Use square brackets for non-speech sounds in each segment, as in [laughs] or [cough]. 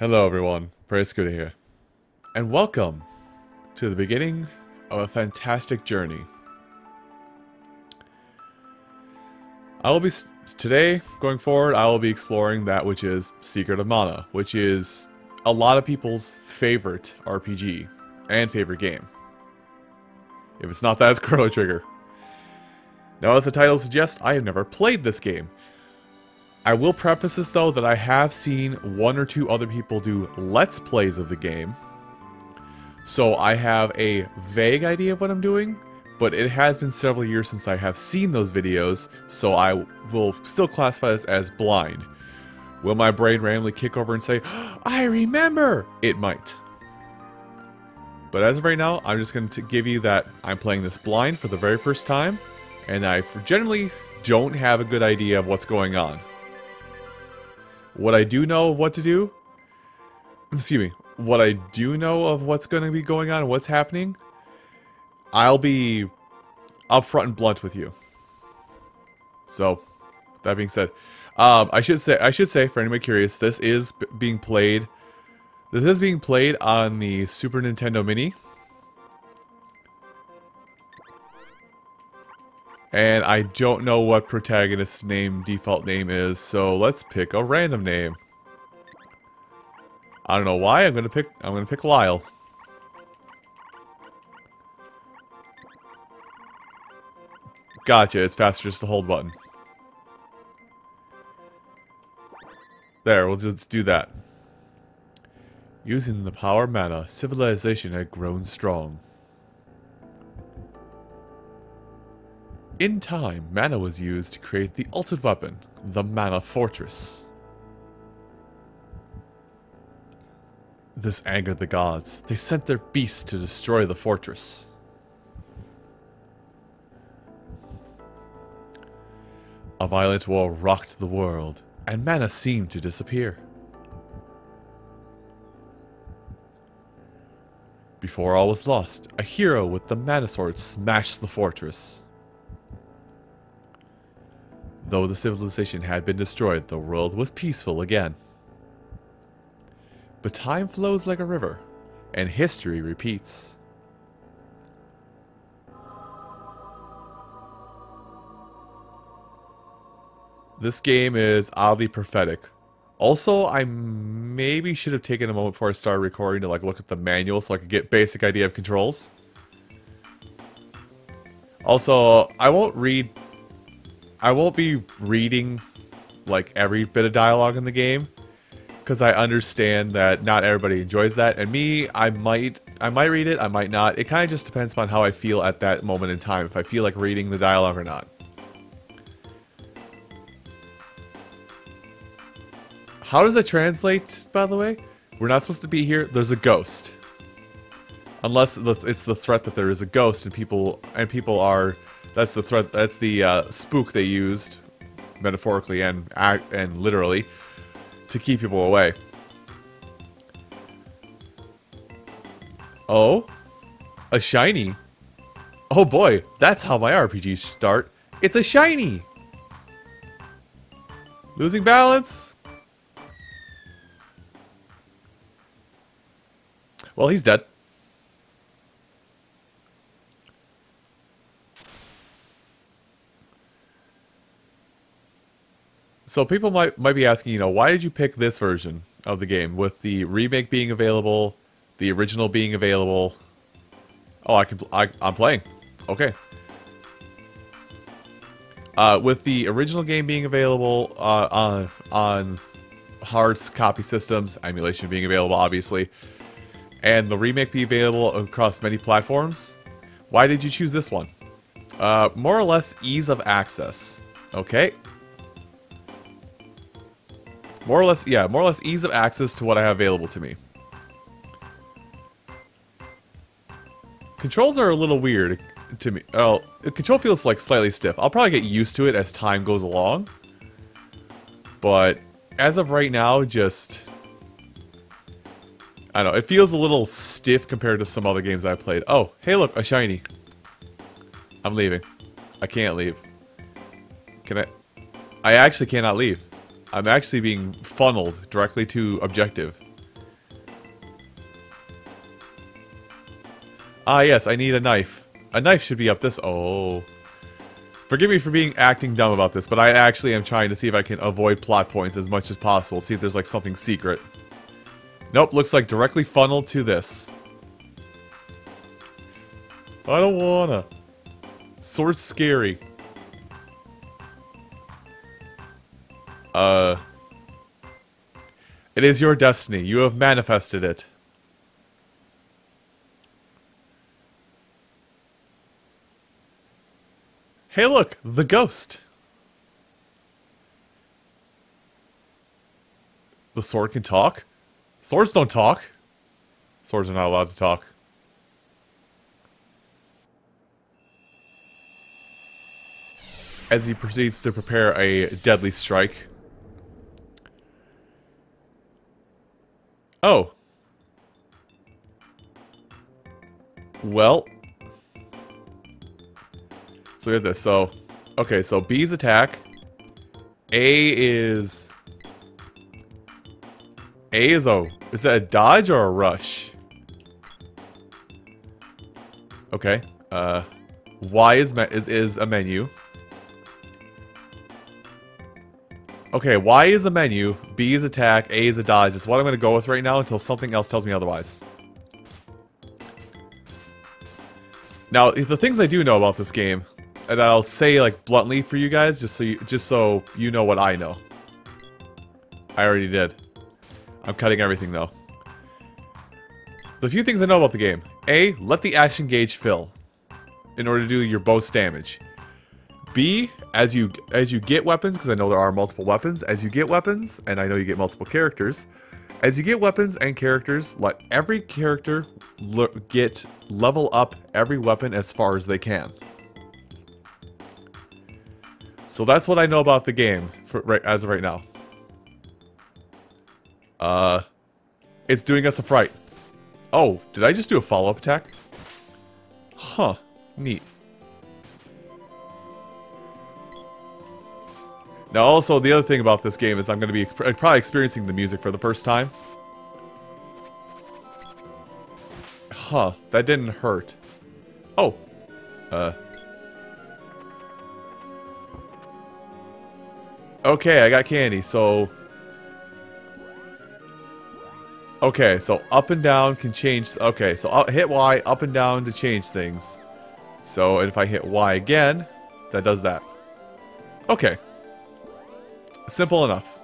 Hello everyone, Praised Scooter here. And welcome to the beginning of a fantastic journey. I will be, today, going forward, I will be exploring that which is Secret of Mana, which is a lot of people's favorite RPG and favorite game. If it's not that, it's [laughs] Chrono Trigger. Now, as the title suggests, I have never played this game. I will preface this though that I have seen one or two other people do let's plays of the game. So I have a vague idea of what I'm doing, but it has been several years since I have seen those videos, so I will still classify this as blind. Will my brain randomly kick over and say, I remember? It might. But as of right now, I'm just going to give you that I'm playing this blind for the very first time, and I generally don't have a good idea of what's going on. What I do know of what to do, excuse me, what I do know of what's going to be going on and what's happening, I'll be upfront and blunt with you. So, that being said, um, I should say, I should say, for anybody curious, this is being played, this is being played on the Super Nintendo Mini. And I don't know what protagonist's name, default name is, so let's pick a random name. I don't know why, I'm gonna pick I'm gonna pick Lyle. Gotcha, it's faster just to hold button. There, we'll just do that. Using the power mana, civilization had grown strong. In time, mana was used to create the ultimate weapon, the Mana Fortress. This angered the gods. They sent their beasts to destroy the fortress. A violent war rocked the world, and mana seemed to disappear. Before all was lost, a hero with the mana sword smashed the fortress. Though the civilization had been destroyed, the world was peaceful again. But time flows like a river, and history repeats. This game is oddly prophetic. Also, I maybe should have taken a moment before I started recording to like look at the manual so I could get basic idea of controls. Also, I won't read I won't be reading like every bit of dialogue in the game because I understand that not everybody enjoys that. And me, I might I might read it, I might not. It kind of just depends on how I feel at that moment in time, if I feel like reading the dialogue or not. How does that translate, by the way? We're not supposed to be here. There's a ghost. Unless it's the threat that there is a ghost and people and people are that's the threat. That's the uh, spook they used, metaphorically and and literally, to keep people away. Oh, a shiny. Oh boy, that's how my RPGs start. It's a shiny. Losing balance. Well, he's dead. So people might might be asking, you know, why did you pick this version of the game with the remake being available, the original being available? Oh, I can I, I'm playing. Okay. Uh, with the original game being available uh, on on hard copy systems, emulation being available, obviously, and the remake be available across many platforms, why did you choose this one? Uh, more or less ease of access. Okay, more or less, yeah, more or less ease of access to what I have available to me. Controls are a little weird to me. Oh, the control feels like slightly stiff. I'll probably get used to it as time goes along. But as of right now, just... I don't know, it feels a little stiff compared to some other games I've played. Oh, hey look, a shiny. I'm leaving. I can't leave. Can I... I actually cannot leave. I'm actually being funneled directly to objective. Ah, yes, I need a knife. A knife should be up this... Oh. Forgive me for being acting dumb about this, but I actually am trying to see if I can avoid plot points as much as possible. See if there's, like, something secret. Nope, looks like directly funneled to this. I don't wanna. Sword's scary. Uh... It is your destiny. You have manifested it. Hey look, the ghost. The sword can talk? Swords don't talk. Swords are not allowed to talk. As he proceeds to prepare a deadly strike. Oh. Well, so we have this. So, okay, so B's attack. A is... A is a... Is that a dodge or a rush? Okay. Uh, Y is, is, is a menu. Okay, Y is a menu, B is attack, A is a dodge. It's what I'm going to go with right now until something else tells me otherwise. Now, the things I do know about this game and I'll say like bluntly for you guys, just so you, just so you know what I know. I already did. I'm cutting everything though. The few things I know about the game. A, let the action gauge fill in order to do your most damage. B, as you as you get weapons, because I know there are multiple weapons, as you get weapons, and I know you get multiple characters, as you get weapons and characters, let every character le get level up every weapon as far as they can. So that's what I know about the game for, right, as of right now. Uh, it's doing us a fright. Oh, did I just do a follow-up attack? Huh, neat. Now also, the other thing about this game is I'm going to be probably experiencing the music for the first time. Huh, that didn't hurt. Oh, uh... Okay, I got candy, so... Okay, so up and down can change... Okay, so I'll hit Y, up and down to change things. So if I hit Y again, that does that. Okay. Simple enough.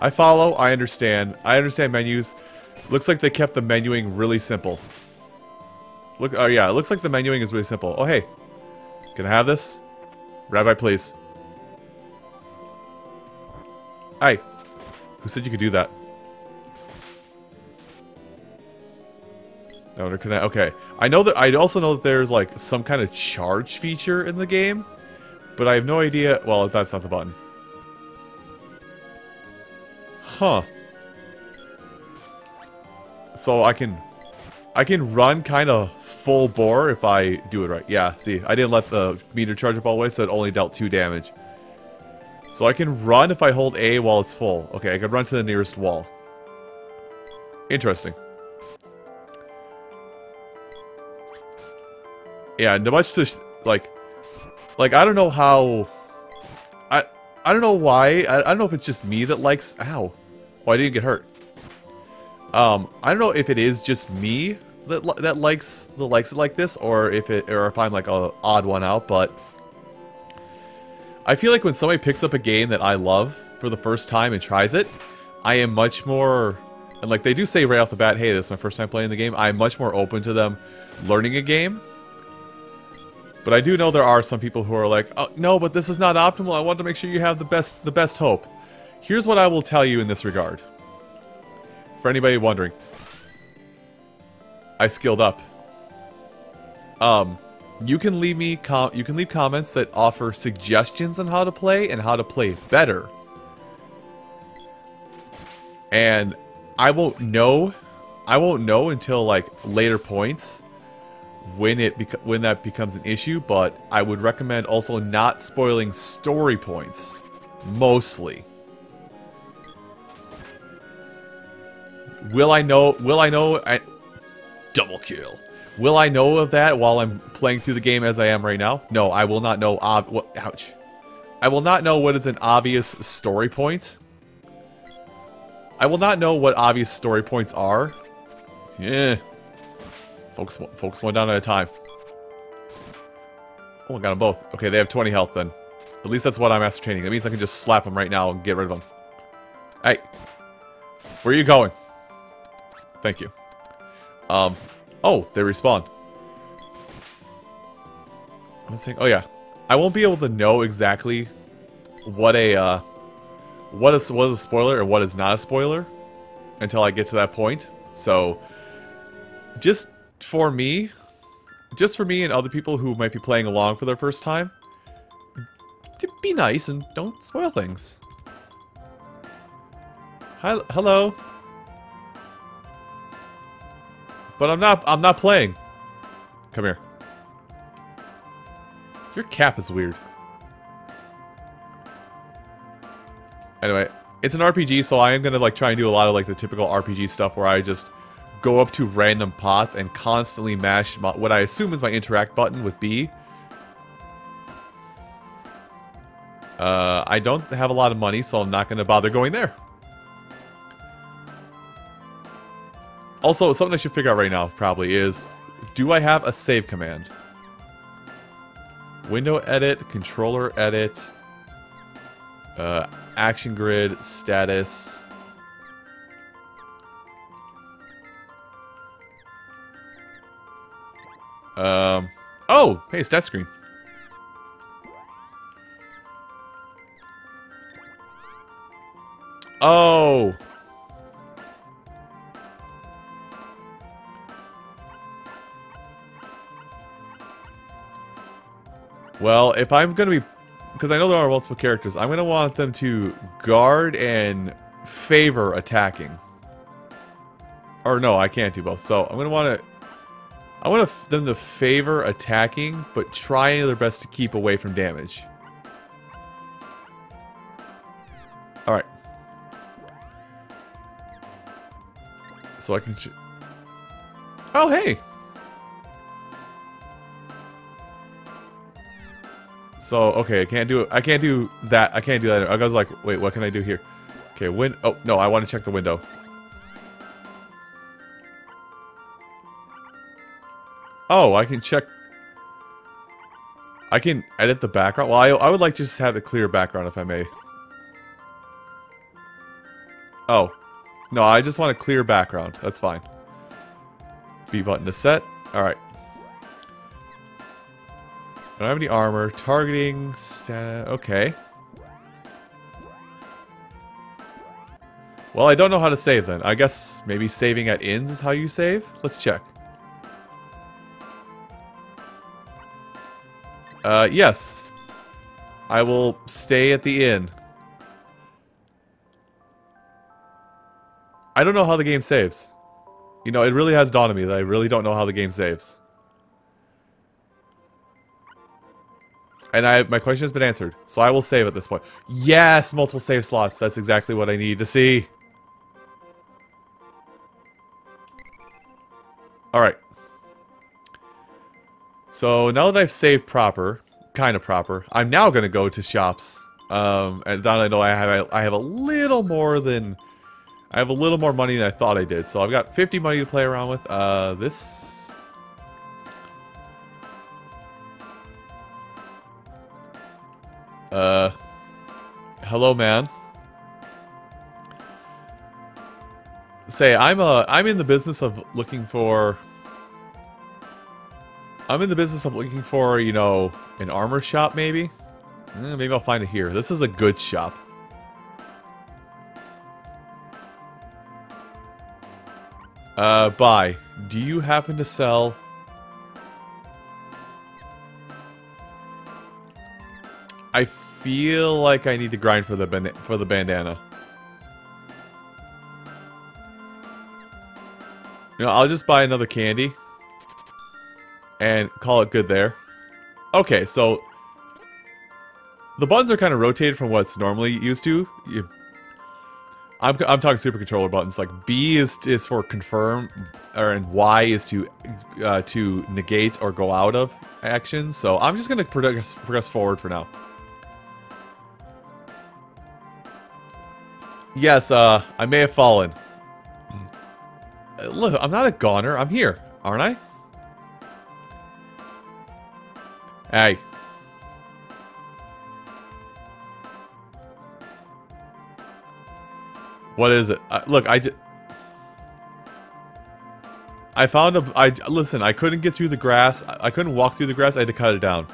I follow, I understand. I understand menus. Looks like they kept the menuing really simple. Look, oh yeah, it looks like the menuing is really simple. Oh hey, can I have this? Rabbi, please. Hi. Who said you could do that? No, interconnect. Okay. I know that. I also know that there's like some kind of charge feature in the game, but I have no idea. Well, that's not the button. Huh. So I can, I can run kind of full bore if I do it right. Yeah. See, I didn't let the meter charge up all the way, so it only dealt two damage. So I can run if I hold A while it's full. Okay, I can run to the nearest wall. Interesting. Yeah, much to, like, like, I don't know how, I, I don't know why, I, I don't know if it's just me that likes, ow, well, I didn't get hurt. Um, I don't know if it is just me that, that likes, that likes it like this, or if it, or if I'm like a odd one out, but I feel like when somebody picks up a game that I love for the first time and tries it, I am much more... And like they do say right off the bat, hey, this is my first time playing the game. I'm much more open to them learning a game. But I do know there are some people who are like, oh, no, but this is not optimal. I want to make sure you have the best, the best hope. Here's what I will tell you in this regard. For anybody wondering. I skilled up. Um, you can leave me you can leave comments that offer suggestions on how to play and how to play better. And I won't know I won't know until like later points when it when that becomes an issue, but I would recommend also not spoiling story points mostly. Will I know will I know I, double kill. Will I know of that while I'm playing through the game as I am right now? No, I will not know. Ob what, ouch. I will not know what is an obvious story point. I will not know what obvious story points are. Yeah. Focus, focus one down at a time. Oh, I got them both. Okay, they have 20 health then. At least that's what I'm ascertaining. That means I can just slap them right now and get rid of them. Hey. Where are you going? Thank you. Um, oh, they respawn. I'm saying, oh yeah. I won't be able to know exactly what a, uh, what is, what is a spoiler and what is not a spoiler until I get to that point. So, just for me, just for me and other people who might be playing along for their first time, to be nice and don't spoil things. Hi, hello. But I'm not, I'm not playing. Come here. Your cap is weird. Anyway, it's an RPG, so I am gonna like try and do a lot of like the typical RPG stuff where I just go up to random pots and constantly mash my, what I assume is my interact button with B. Uh, I don't have a lot of money, so I'm not going to bother going there. Also, something I should figure out right now, probably, is do I have a save command? Window edit, controller edit, uh, action grid, status. Um, oh, hey, stat screen. Oh. Well, if I'm going to be... Because I know there are multiple characters. I'm going to want them to guard and favor attacking. Or no, I can't do both. So I'm going to want to... I want them to favor attacking, but try their best to keep away from damage. Alright. So I can... Oh, hey! So, okay, I can't do it. I can't do that. I can't do that. I was like, wait, what can I do here? Okay, win... Oh, no, I want to check the window. Oh, I can check... I can edit the background. Well, I, I would like to just have the clear background, if I may. Oh. No, I just want a clear background. That's fine. B button to set. Alright. Don't have any armor. Targeting. Okay. Well, I don't know how to save then. I guess maybe saving at inns is how you save? Let's check. Uh, yes. I will stay at the inn. I don't know how the game saves. You know, it really has dawned on me that I really don't know how the game saves. And I my question has been answered, so I will save at this point. Yes, multiple save slots. That's exactly what I need to see. Alright. So now that I've saved proper, kind of proper, I'm now going to go to shops. Um, and now I know I have I have a little more than I have a little more money than I thought I did. So I've got 50 money to play around with. Uh, this... Uh... Hello, man. Say, I'm a, I'm in the business of looking for... I'm in the business of looking for, you know, an armor shop, maybe? Eh, maybe I'll find it here. This is a good shop. Uh, buy. Do you happen to sell... I feel like I need to grind for the for the bandana. You know, I'll just buy another candy. And call it good there. Okay, so... The buttons are kind of rotated from what's normally used to. You I'm, I'm talking super controller buttons. Like B is is for confirm, or and Y is to uh, to negate or go out of actions. So I'm just gonna progress, progress forward for now. Yes, uh, I may have fallen. Uh, Look, I'm not a goner. I'm here, aren't I? Hey. What is it? Uh, look, I just... I found a... I, listen, I couldn't get through the grass. I, I couldn't walk through the grass. I had to cut it down.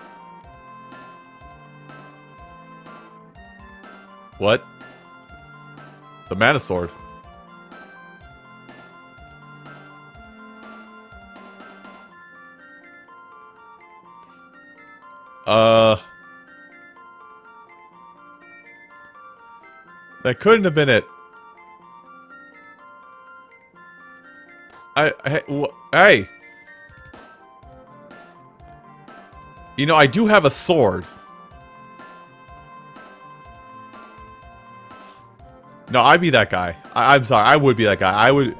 What? The mana sword. Uh... That couldn't have been it. I, hey. You know, I do have a sword. No, I'd be that guy. I, am sorry, I would be that guy. I would,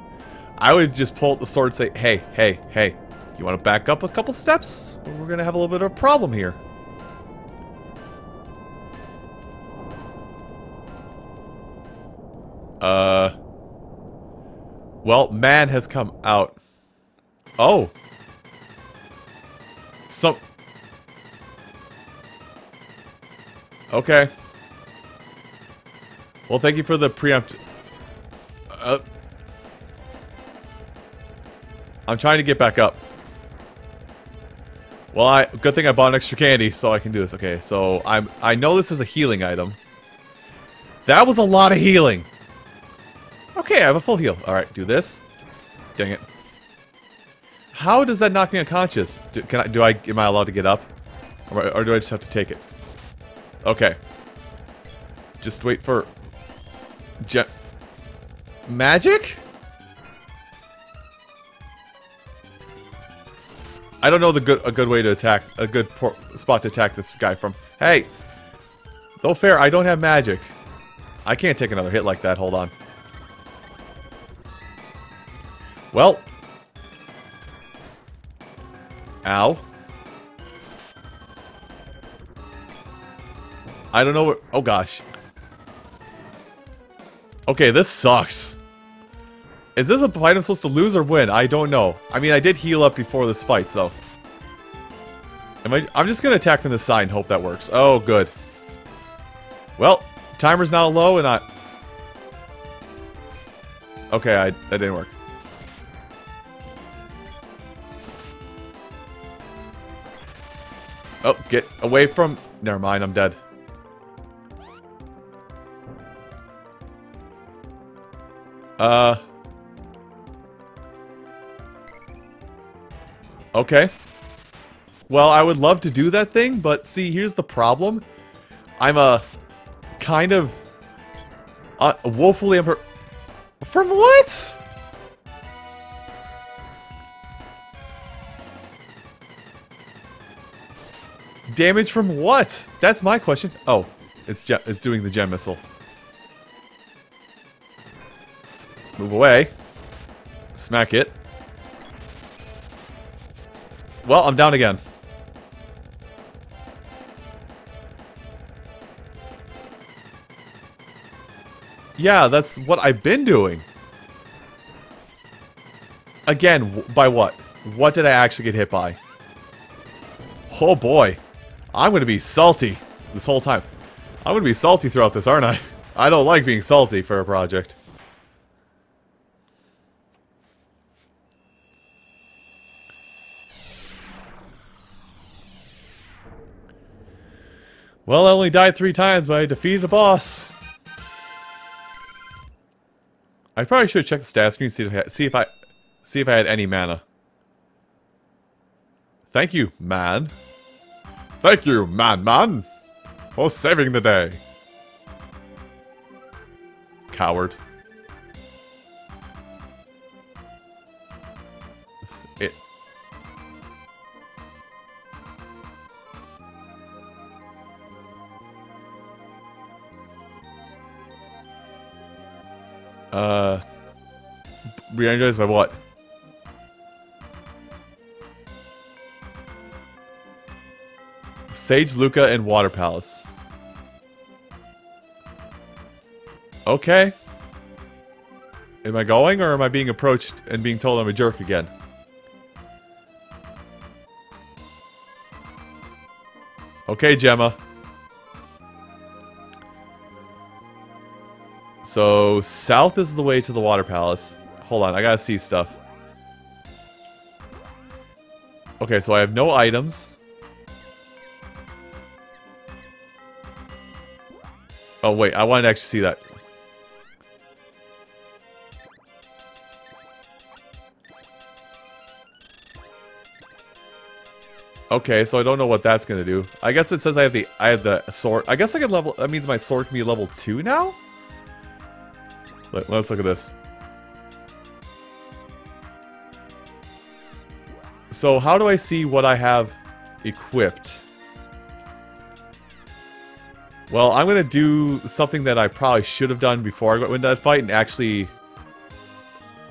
I would just pull the sword and say, "Hey, hey, hey, you want to back up a couple steps? We're gonna have a little bit of a problem here." Uh. Well, man has come out. Oh. Some. Okay. Well, thank you for the preempt. Uh, I'm trying to get back up. Well, I good thing I bought an extra candy so I can do this. Okay, so I'm I know this is a healing item. That was a lot of healing. Okay, I have a full heal. Alright, do this. Dang it. How does that knock me unconscious? Do, can I, do I, am I allowed to get up? Or, or do I just have to take it? Okay. Just wait for... Je Magic? I don't know the good a good way to attack, a good spot to attack this guy from. Hey! Though fair, I don't have magic. I can't take another hit like that, hold on. Well. Ow. I don't know what... Oh, gosh. Okay, this sucks. Is this a fight I'm supposed to lose or win? I don't know. I mean, I did heal up before this fight, so... Am I... I'm just gonna attack from the side and hope that works. Oh, good. Well, timer's now low and I... Okay, I, that didn't work. Oh, get away from... Never mind, I'm dead. Uh... Okay. Well, I would love to do that thing, but see, here's the problem. I'm a kind of uh, woefully From what? Damage from what? That's my question. Oh, it's it's doing the gem missile. Move away. Smack it. Well, I'm down again. Yeah, that's what I've been doing. Again, by what? What did I actually get hit by? Oh boy. I'm going to be salty this whole time. I'm going to be salty throughout this, aren't I? [laughs] I don't like being salty for a project. Well, I only died three times, but I defeated a boss. I probably should have checked the stat screen see if I, see if I see if I had any mana. Thank you, man. Thank you, man man, for saving the day. Coward. Uh, re-energized by what? Sage, Luka, and Water Palace. Okay. Am I going, or am I being approached and being told I'm a jerk again? Okay, Jema. So, south is the way to the Water Palace. Hold on, I gotta see stuff. Okay, so I have no items. Oh, wait, I wanted to actually see that. Okay, so I don't know what that's gonna do. I guess it says I have the I have the sword. I guess I can level. That means my sword can be level two now. Let, let's look at this. So how do I see what I have equipped? Well, I'm gonna do something that I probably should have done before I went into that fight and actually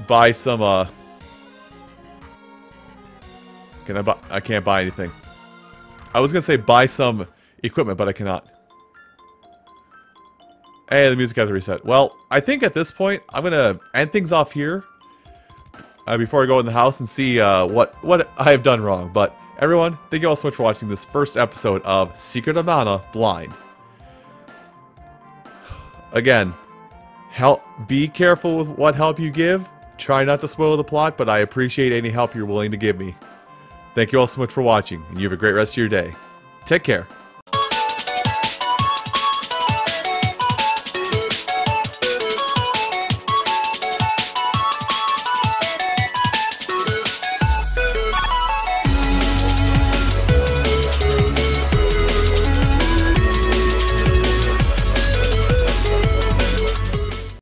buy some uh can I buy? I can't buy anything. I was gonna say buy some equipment, but I cannot. Hey, the music has to reset. Well, I think at this point, I'm gonna end things off here. Uh, before I go in the house and see uh, what, what I have done wrong. But everyone, thank you all so much for watching this first episode of Secret of Mana Blind. Again, help be careful with what help you give. Try not to spoil the plot, but I appreciate any help you're willing to give me. Thank you all so much for watching, and you have a great rest of your day. Take care.